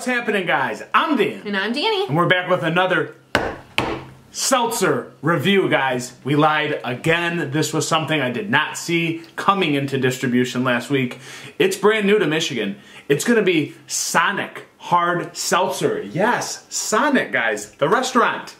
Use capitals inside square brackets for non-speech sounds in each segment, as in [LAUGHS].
What's happening, guys? I'm Dan. And I'm Dani. And we're back with another seltzer review, guys. We lied again. This was something I did not see coming into distribution last week. It's brand new to Michigan. It's going to be Sonic Hard Seltzer. Yes, Sonic, guys. The restaurant.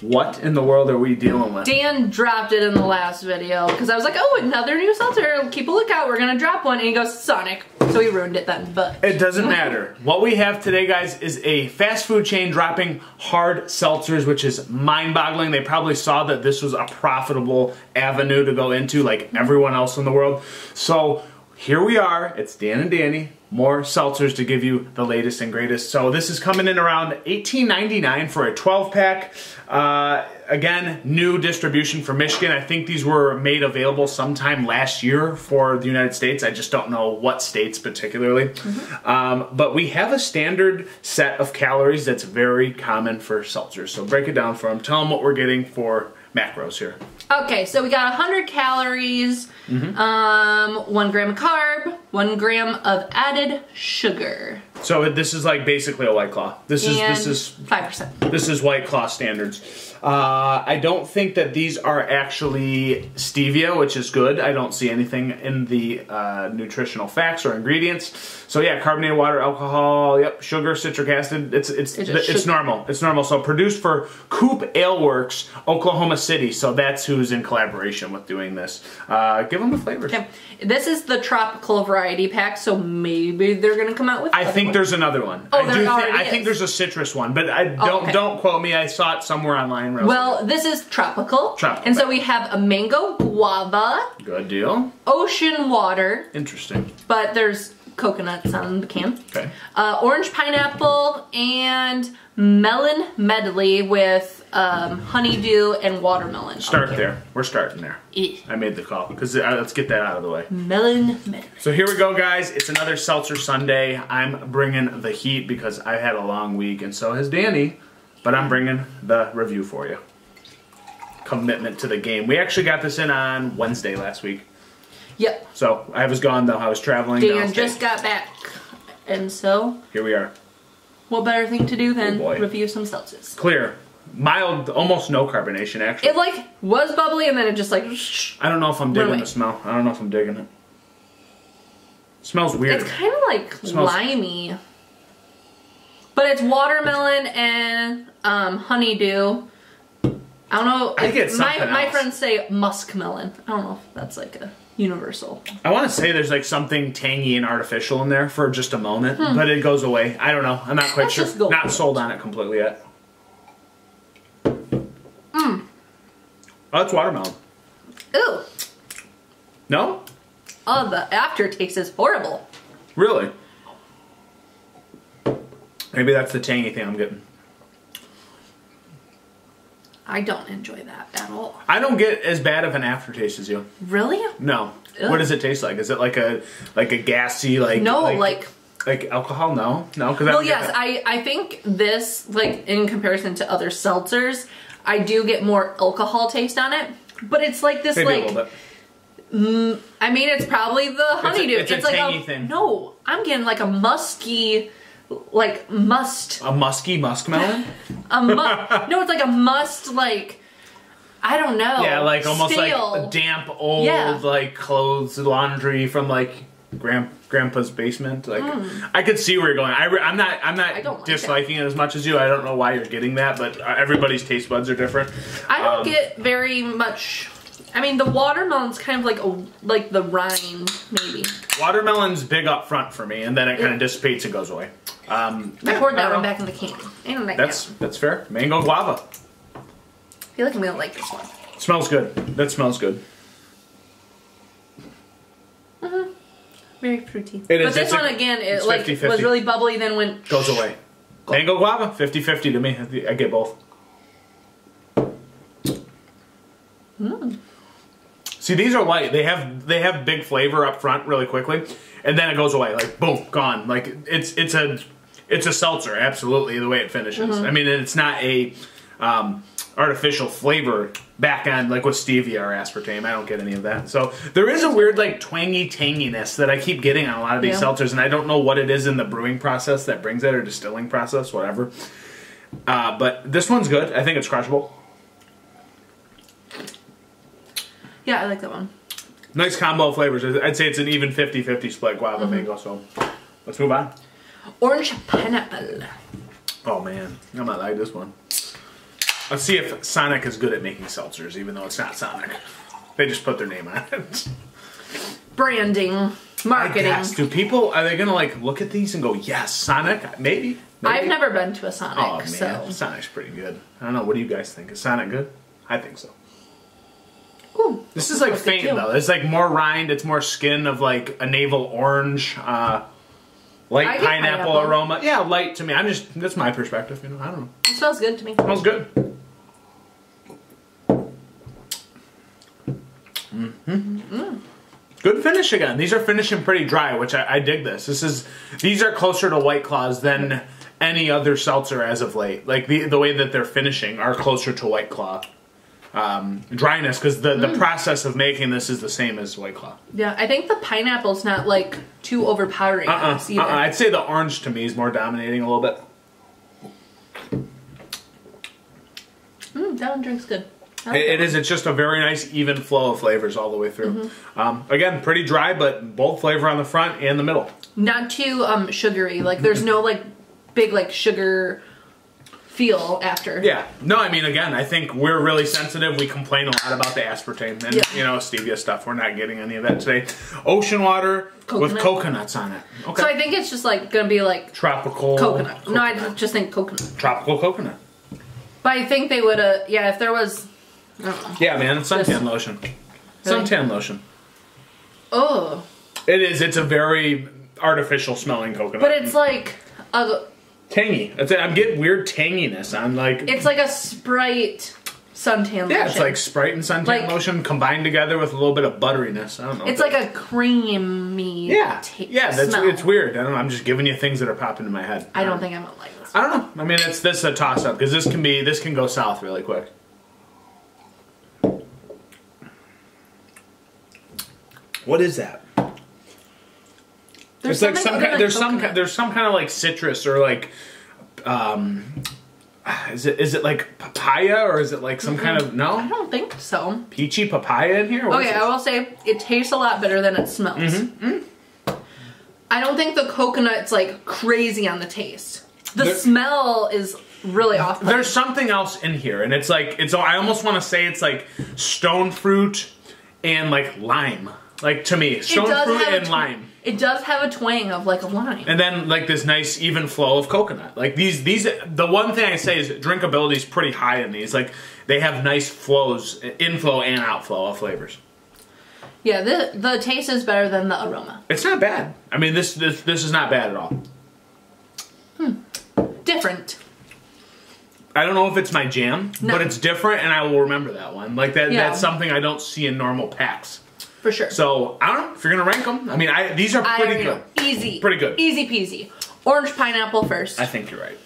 What in the world are we dealing with? Dan dropped it in the last video because I was like, oh, another new seltzer. Keep a lookout. We're going to drop one. And he goes, Sonic. So we ruined it then, but. It doesn't matter. What we have today, guys, is a fast food chain dropping hard seltzers, which is mind boggling. They probably saw that this was a profitable avenue to go into, like everyone else in the world. So here we are. It's Dan and Dani. More seltzers to give you the latest and greatest. So this is coming in around $18.99 for a 12 pack. Uh, again, new distribution for Michigan. I think these were made available sometime last year for the United States. I just don't know what states particularly. Mm -hmm. um, but we have a standard set of calories that's very common for seltzers. So break it down for them. Tell them what we're getting for macros here. Okay, so we got 100 calories, mm -hmm. um, one gram of carb, one gram of added sugar. So this is like basically a White Claw. This and is this is five percent. This is White Claw standards. Uh, I don't think that these are actually stevia, which is good. I don't see anything in the uh, nutritional facts or ingredients. So yeah, carbonated water, alcohol, yep, sugar, citric acid. It's it's it's, it's normal. It's normal. So produced for Coop Ale Works, Oklahoma City. So that's who's in collaboration with doing this. Uh, give them the flavors. Okay. This is the tropical variety pack, so maybe they're gonna come out with. I think there's another one. Oh, I there already think, is. I think there's a citrus one, but I don't oh, okay. don't quote me. I saw it somewhere online. Well, this is tropical. Tropical. And so we have a mango guava. Good deal. Ocean water. Interesting. But there's coconuts on the can. Okay. Uh, orange pineapple and melon medley with um, honeydew and watermelon. Start there. We're starting there. I made the call because uh, let's get that out of the way. Melon medley. So here we go, guys. It's another seltzer Sunday. I'm bringing the heat because I've had a long week, and so has Dani. But I'm bringing the review for you. Commitment to the game. We actually got this in on Wednesday last week. Yep. So I was gone though. I was traveling. Dan just got back, and so here we are. What better thing to do than oh review some seltzers? Clear, mild, almost no carbonation actually. It like was bubbly and then it just like. I don't know if I'm digging the smell. I don't know if I'm digging it. it smells weird. It's kind of like smells... limey. But it's watermelon and um, honeydew. I don't know. I get my else. my friends say muskmelon. I don't know if that's like a universal. I want to say there's like something tangy and artificial in there for just a moment, hmm. but it goes away. I don't know. I'm not quite Let's sure. Not sold on it completely yet. Mmm. Oh, it's watermelon. Ooh. No? Oh, the aftertaste is horrible. Really? Maybe that's the tangy thing I'm getting. I don't enjoy that at all. I don't get as bad of an aftertaste as you. Really? No. Ugh. What does it taste like? Is it like a like a gassy like no like like, like alcohol? No, no. Because well, yes, I I think this like in comparison to other seltzers, I do get more alcohol taste on it, but it's like this Maybe like. A little bit. Mm, I mean, it's probably the honeydew. It's, a, it's, it's a like a thing. no. I'm getting like a musky like must a musky muskmelon. [LAUGHS] a mu- no, it's like a must like I don't know. Yeah, like almost Stale. like a damp old yeah. like clothes laundry from like grand grandpa's basement. Like mm. I could see where you're going. I am not I'm not like disliking it. it. as much as you. I don't know why you're getting that, but uh, everybody's taste buds are different. I don't um, get very much. I mean, the watermelon's kind of like a like the rind, maybe. Watermelon's big up front for me, and then it kind of dissipates and goes away. Um, I poured that one back in the can. That's that's fair. Mango guava. I feel like I'm gonna like this one. Smells good. That smells good. Mm-hmm. Very fruity. It is. But this one again, it like 50 -50. was really bubbly, then went goes away. Mango guava, 50-50 to me. I get both. Mm. See, these are light. They have they have big flavor up front really quickly, and then it goes away. Like boom, gone. Like it's it's a it's a seltzer, absolutely, the way it finishes. Mm -hmm. I mean, it's not a um, artificial flavor back end, like with stevia or aspartame. I don't get any of that. So there is a weird like twangy tanginess that I keep getting on a lot of these Yeah. seltzers, and I don't know what it is in the brewing process that brings it or distilling process, whatever. Uh, but this one's good. I think it's crushable. Yeah, I like that one. Nice combo of flavors. I'd say it's an even 50-50 split guava mm-hmm. mango. So let's move on. Orange pineapple. Oh man, I might like this one. Let's see if Sonic is good at making seltzers, even though it's not Sonic. They just put their name on it. Branding. Marketing. Do people are they gonna like look at these and go, "Yes, Sonic"? Maybe. Maybe. I've never been to a Sonic, Oh man, so. Sonic's pretty good. I don't know. What do you guys think? Is Sonic good? I think so. Ooh, This is like smells faint though. It's like more rind. It's more skin of like a navel orange, uh, light pineapple, pineapple. aroma. Yeah, light to me. I'm just that's my perspective. You know, I don't know. It smells good to me. Smells good. Mm -hmm. Good finish again. These are finishing pretty dry, which I, I dig. This. This is these are closer to White Claws than any other seltzer as of late. Like the the way that they're finishing are closer to White Claw um, dryness because the the process of making this is the same as White Claw. Yeah, I think the pineapple's not like too overpowering. Uh uh either. I'd say the orange to me is more dominating a little bit. Mm, that one drinks good. Like It, it is. It's just a very nice, even flow of flavors all the way through. Mm-hmm. Um, again, pretty dry, but bold flavor on the front and the middle. Not too um sugary. Like there's no like big like sugar feel after. Yeah. No, I mean, again, I think we're really sensitive. We complain a lot about the aspartame and Yeah. you know stevia stuff. We're not getting any of that today. Ocean water with coconuts on it. Okay. So I think it's just like gonna be like tropical coconut. No, I just think coconut. tropical coconut. But I think they would have. Yeah, if there was. I. Yeah, man, suntan Just- lotion. Really? Suntan lotion. Oh, It is. It's a very artificial smelling coconut. but it's like a. tangy. It's, I'm getting weird tanginess. I'm like It's like a Sprite suntan Yeah, lotion. it's like Sprite and suntan Like- lotion combined together with a little bit of butteriness. I don't know. It's like a creamy. yeah, ta- yeah. That's smell. it's weird. I don't know. I'm just giving you things that are popping in my head. I don't think I'm gonna like this. I don't know. I mean, it's this is a toss up because this can be this can go south really quick. What is that? There's like some kind, there's some coconut. ki- there's some kind of like citrus or like um is it is it like papaya or is it like some kind of no? I don't think so. peachy papaya in here? What Okay. I will say it tastes a lot better than it smells. Mm-hmm, I don't think the coconut's like crazy on the taste. The There- smell is really off. There's something else in here, and it's like it's. I almost want to say it's like stone fruit and like lime. Like to me, stone fruit and lime, It does have a twang of like a lime. and then like this nice even flow of coconut. Like these, these. The one thing I say is drinkability is pretty high in these. Like they have nice flows, inflow and outflow of flavors. yeah, the the taste is better than the aroma. It's not bad. I mean, this this this is not bad at all. Hmm. Different. I don't know if it's my jam, No. but it's different, and I will remember that one. Like that. Yeah. That's something I don't see in normal packs. For sure. So I don't know if you're gonna rank them. I mean, I these are pretty good. Easy. Pretty good. Easy peasy. Orange pineapple first. I think you're right.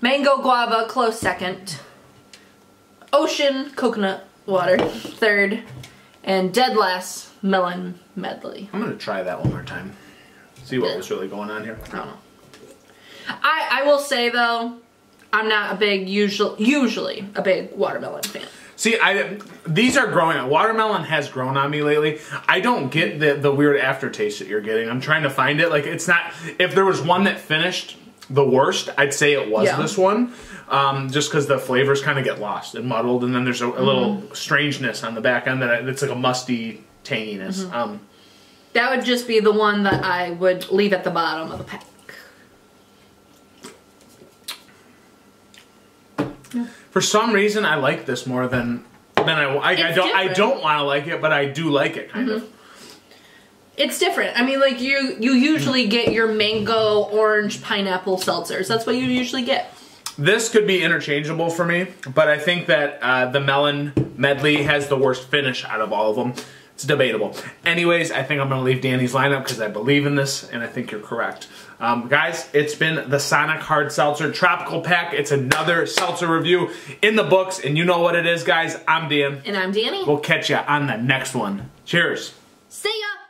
Mango guava close second. Ocean coconut water third. And dead last melon medley. I'm gonna try that one more time. See what was really going on here. I don't know. I I will say though, I'm not a big usual usually a big watermelon fan. See, I these are growing on. Watermelon has grown on me lately. I don't get the the weird aftertaste that you're getting. I'm trying to find it. Like it's not. If there was one that finished the worst, I'd say it was Yeah. this one. Um, just because the flavors kind of get lost and muddled, and then there's a, a little strangeness on the back end that I, it's like a musty tanginess. Um, That would just be the one that I would leave at the bottom of the pack. For some reason, I like this more than than I. I, I don't. I don't want to like it, but I do like it kind of. It's different. I mean, like you you usually get your mango, orange, pineapple seltzers. That's what you usually get. This could be interchangeable for me, but I think that uh, the melon medley has the worst finish out of all of them. It's debatable. Anyways, I think I'm going to leave Dani's lineup because I believe in this, and I think you're correct. Um, guys, it's been the Sonic Hard Seltzer Tropical Pack. It's another seltzer review in the books, and you know what it is, guys. I'm Dan. And I'm Danny. We'll catch you on the next one. Cheers. See ya!